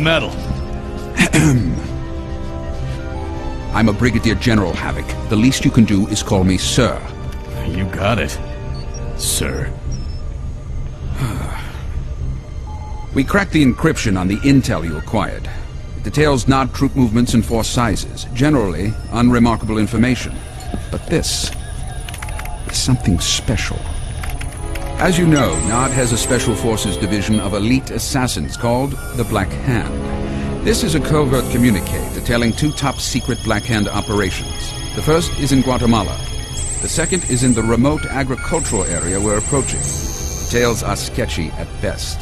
Medal? I'm a Brigadier General Havoc. The least you can do is call me Sir. You got it, sir. We cracked the encryption on the intel you acquired. It details Nod troop movements in four sizes. Generally, unremarkable information. But this is something special. As you know, Nod has a Special Forces division of elite assassins called the Black Hand. This is a covert communique detailing two top-secret Black Hand operations. The first is in Guatemala. The second is in the remote agricultural area we're approaching. Details are sketchy at best.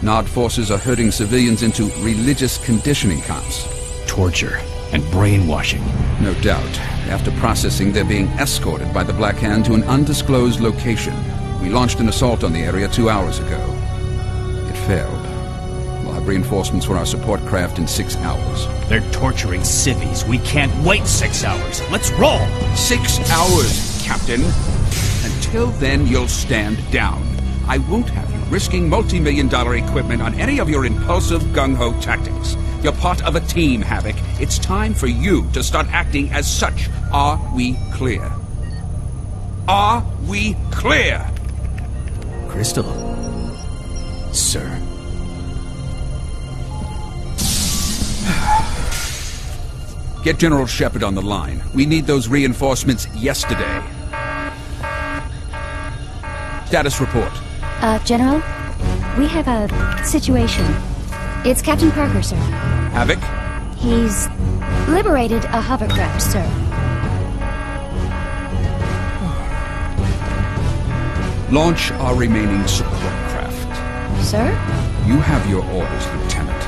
Nod forces are herding civilians into religious conditioning camps. Torture and brainwashing. No doubt. After processing, they're being escorted by the Black Hand to an undisclosed location. We launched an assault on the area two hours ago. It failed. We'll have reinforcements for our support craft in six hours. They're torturing civvies. We can't wait six hours. Let's roll! Six hours, Captain. Until then, you'll stand down. I won't have you risking multi-million dollar equipment on any of your impulsive gung-ho tactics. You're part of a team, Havoc. It's time for you to start acting as such. Are we clear? Are we clear? Crystal. Sir. Get General Shepard on the line. We need those reinforcements yesterday. Status report. Uh, General, we have a situation. It's Captain Parker, sir. Havoc? He's liberated a hovercraft, sir. Launch our remaining support craft. Sir? You have your orders, Lieutenant.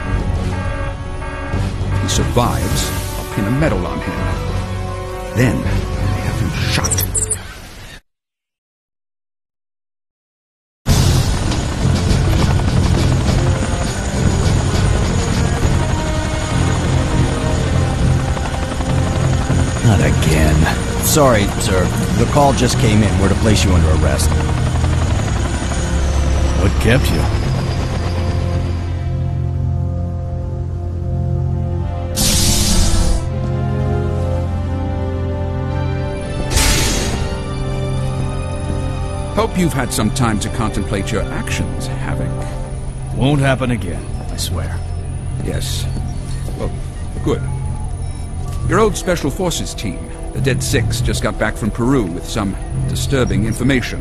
If he survives, I'll pin a medal on him. Then, I have him shot. Not again. Sorry, sir. The call just came in. We're to place you under arrest. Kept you? Hope you've had some time to contemplate your actions, Havoc. Won't happen again, I swear. Yes. Well, good. Your old Special Forces team, the Dead Six, just got back from Peru with some disturbing information.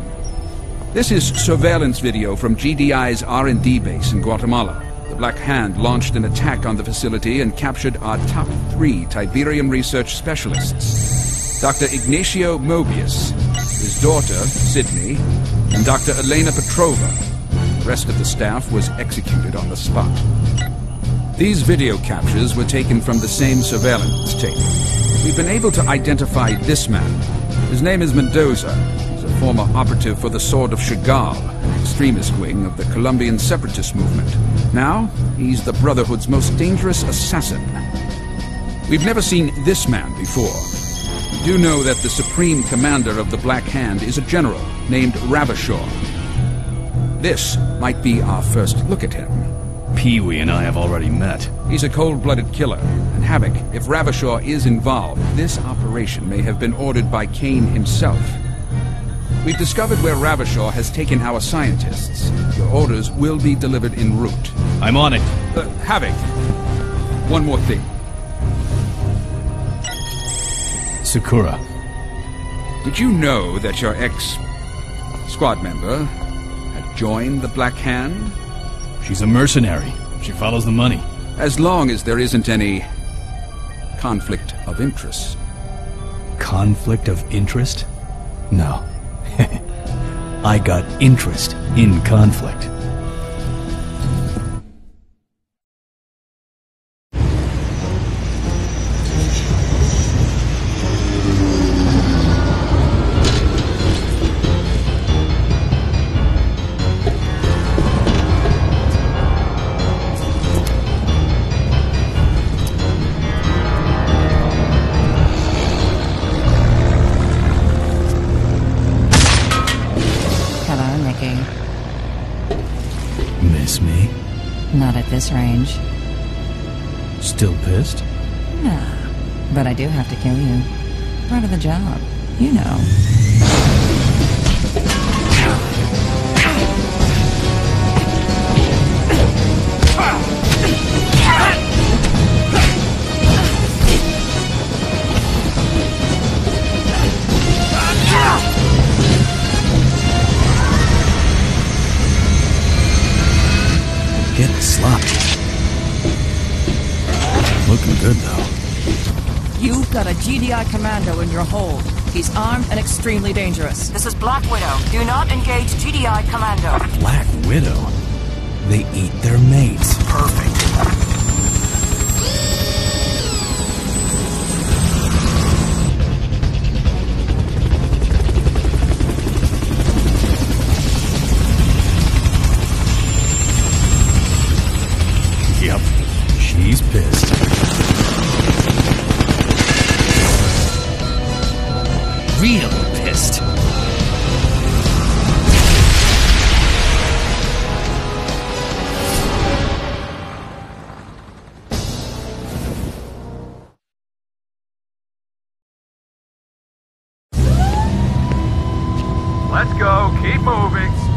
This is surveillance video from GDI's R&D base in Guatemala. The Black Hand launched an attack on the facility and captured our top three Tiberium research specialists. Dr. Ignacio Mobius, his daughter, Sydney, and Dr. Elena Petrova. The rest of the staff was executed on the spot. These video captures were taken from the same surveillance tape. We've been able to identify this man. His name is Mendoza. Former operative for the Sword of Chagall, extremist wing of the Colombian separatist movement. Now, he's the Brotherhood's most dangerous assassin. We've never seen this man before. We do know that the supreme commander of the Black Hand is a general named Raveshaw. This might be our first look at him. Pee-wee and I have already met. He's a cold-blooded killer. And Havoc, if Raveshaw is involved, this operation may have been ordered by Kane himself. We've discovered where Raveshaw has taken our scientists. Your orders will be delivered en route. I'm on it. Uh, Havoc, one more thing. Sakura. Did you know that your ex-squad member had joined the Black Hand? She's a mercenary. She follows the money. As long as there isn't any conflict of interest. Conflict of interest? No. I got interest in conflict. at this range. Still pissed? Nah, but I do have to kill you. Part of the job, you know. GDI commando in your hold. He's armed and extremely dangerous. This is Black Widow. Do not engage GDI Commando. Black Widow? They eat their mates. Perfect. Let's go. Keep moving.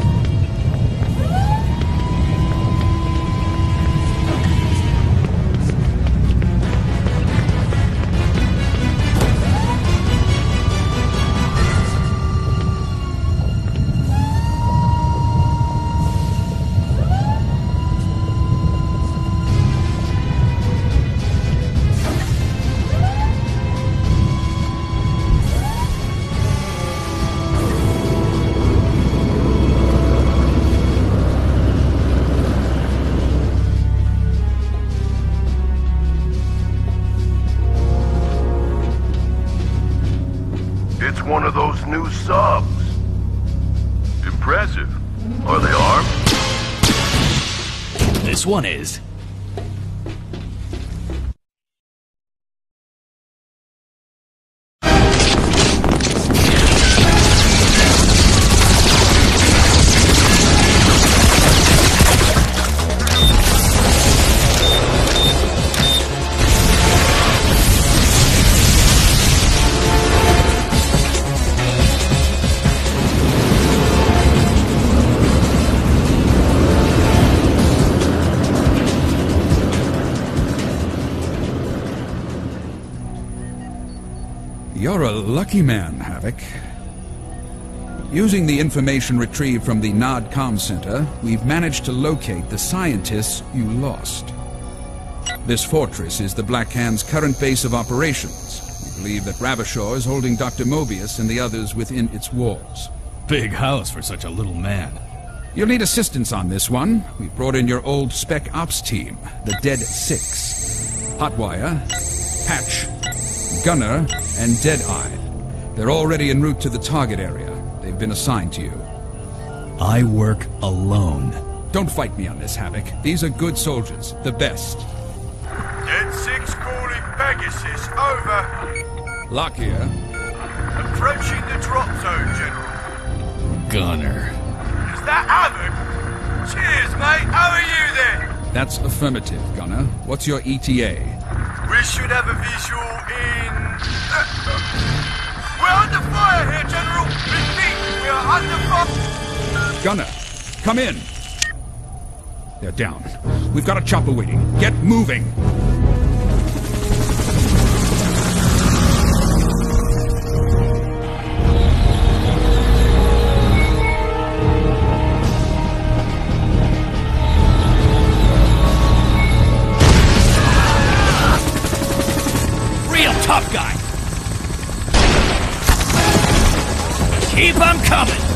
Impressive. Are they armed? This one is. Lucky man, Havoc. Using the information retrieved from the Nod Com Center, we've managed to locate the scientists you lost. This fortress is the Black Hand's current base of operations. We believe that Raveshaw is holding Dr. Mobius and the others within its walls. Big house for such a little man. You'll need assistance on this one. We've brought in your old Spec Ops team, the Dead Six. Hotwire, Patch, Gunner, and Deadeye. They're already en route to the target area. They've been assigned to you. I work alone. Don't fight me on this, Havoc. These are good soldiers, the best. Dead Six calling Pegasus. Over. Locke here. Approaching the drop zone, General. Gunner. Is that Havoc? Cheers, mate. How are you then? That's affirmative, Gunner. What's your E ETA? We should have a visual in. We're under fire here, General. Repeat, we are under fire. Gunner, come in. They're down. We've got a chopper waiting. Get moving. 'Em coming.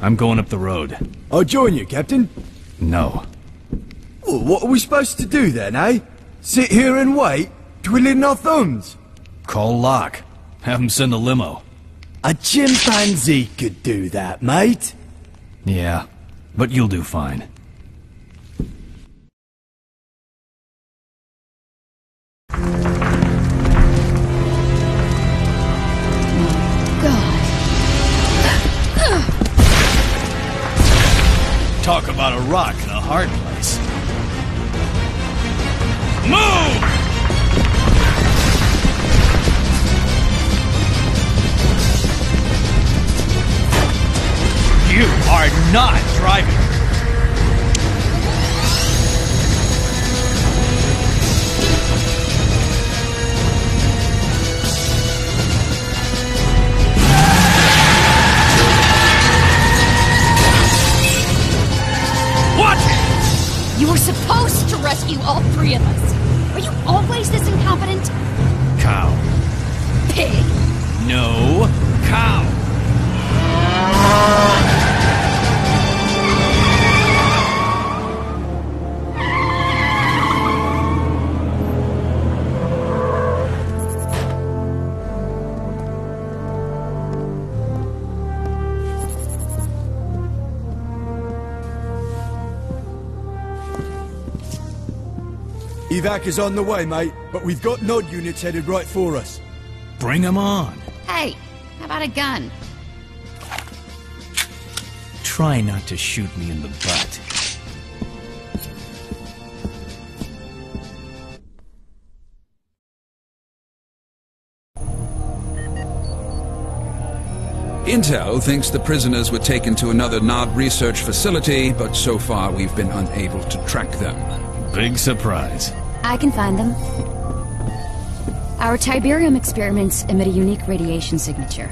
I'm going up the road. I'll join you, Captain. No. Well, what are we supposed to do then, eh? Sit here and wait, twiddling our thumbs? Call Locke. Have him send a limo. A chimpanzee could do that, mate. Yeah, but you'll do fine. God. Talk about a rock in a hard place. Move! You are not driving. It! You were supposed to rescue all three of us. Are you always this incompetent? Cow. Pig. No cow. Evac is on the way, mate, but we've got nod units headed right for us. Bring him on. Hey, how about a gun? Try not to shoot me in the butt. Intel thinks the prisoners were taken to another Nod research facility, but so far we've been unable to track them. Big surprise. I can find them. Our Tiberium experiments emit a unique radiation signature.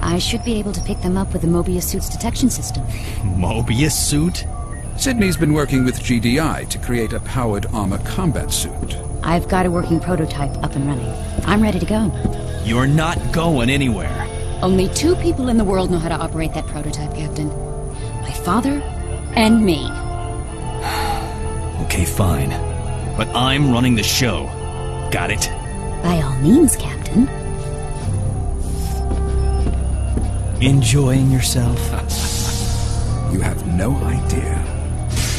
I should be able to pick them up with the Mobius suit's detection system. Mobius suit? Sydney's been working with GDI to create a powered armor combat suit. I've got a working prototype up and running. I'm ready to go. You're not going anywhere. Only two people in the world know how to operate that prototype, Captain. My father and me. Okay, fine. But I'm running the show. Got it? By all means, Captain. Enjoying yourself? You have no idea.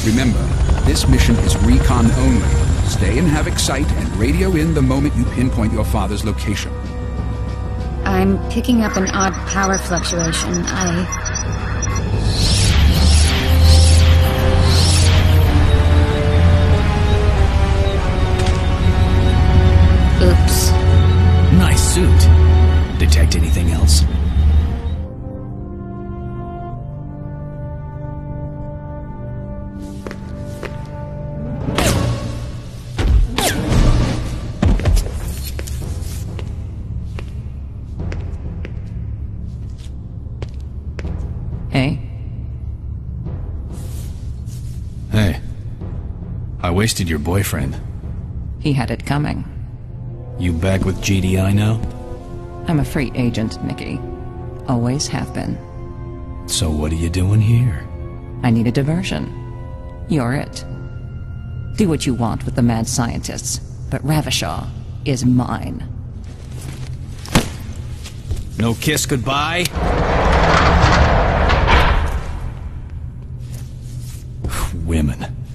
Remember, this mission is recon only. Stay in Havoc Site and radio in the moment you pinpoint your father's location. I'm picking up an odd power fluctuation. I. Oops. Nice suit. Detect anything else? Hey, Hey. I wasted your boyfriend. he had it coming. You back with GDI now? I'm a free agent, Nikki. Always have been. So what are you doing here? I need a diversion. You're it. Do what you want with the mad scientists, but Raveshaw is mine. No kiss goodbye? Women.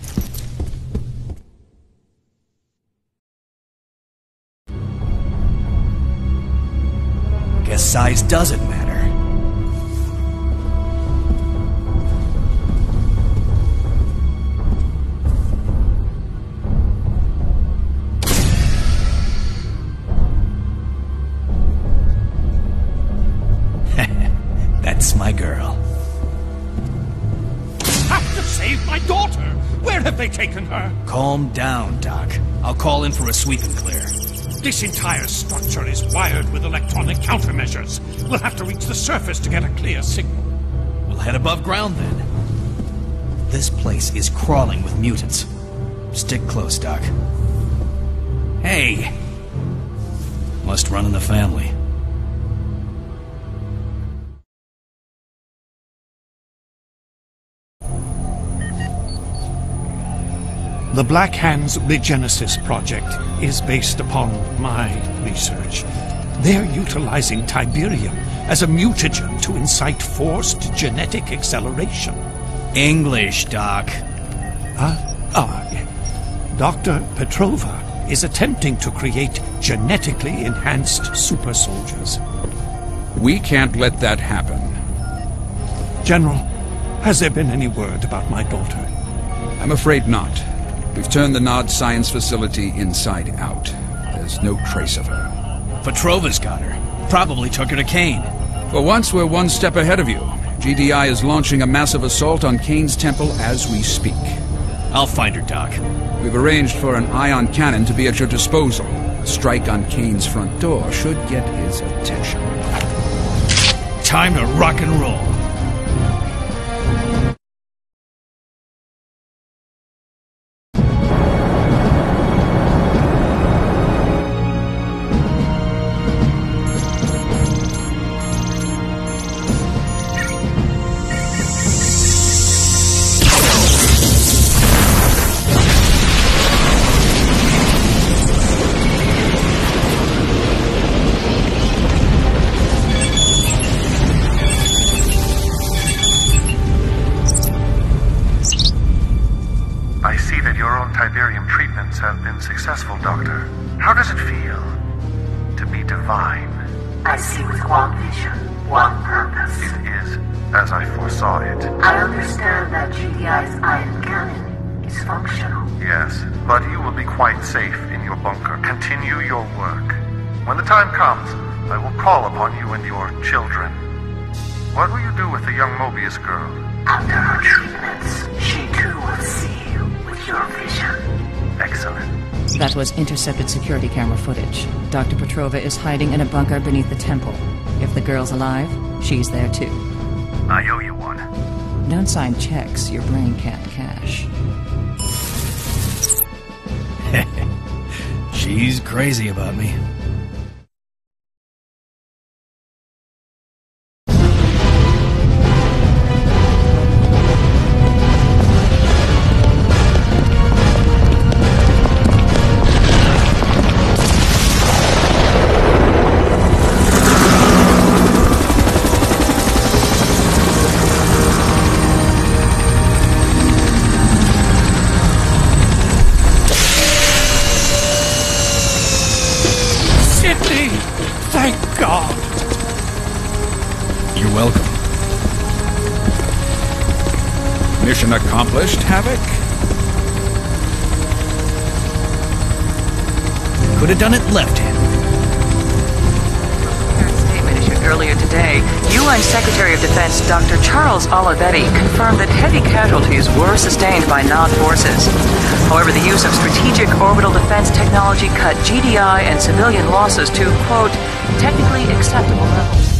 Size doesn't matter. That's my girl. Have to save my daughter! Where have they taken her? Calm down, Doc. I'll call in for a sweep and clear. This entire structure is wired with electronic countermeasures. We'll have to reach the surface to get a clear signal. We'll head above ground then. This place is crawling with mutants. Stick close, Doc. Hey! Must run in the family. The Black Hands Regenesis project is based upon my research. They're utilizing Tiberium as a mutagen to incite forced genetic acceleration. English, Doc. Huh? Ah. Dr. Petrova is attempting to create genetically enhanced super soldiers. We can't let that happen. General, Has there been any word about my daughter? I'm afraid not. We've turned the Nod Science Facility inside out. There's no trace of her. Petrova's got her. Probably took her to Kane. For once, we're one step ahead of you. GDI is launching a massive assault on Kane's temple as we speak. I'll find her, Doc. We've arranged for an ion cannon to be at your disposal. A strike on Kane's front door should get his attention. Time to rock and roll. I see with one vision, one purpose. It is as I foresaw it. I understand that GDI's ion cannon is functional. Yes, but you will be quite safe in your bunker. Continue your work. When the time comes, I will call upon you and your children. What will you do with the young Mobius girl? After her treatments, she too will see you with your vision. Excellent. That was intercepted security camera footage. Dr. Petrova is hiding in a bunker beneath the temple. If the girl's alive, she's there too. I owe you one. Don't sign checks your brain can't cash. She's crazy about me. Done it left-handed. statement issued earlier today, UN Secretary of Defense Dr. Charles Olivetti confirmed that heavy casualties were sustained by Nod forces. However, the use of strategic orbital defense technology cut GDI and civilian losses to, quote, technically acceptable levels.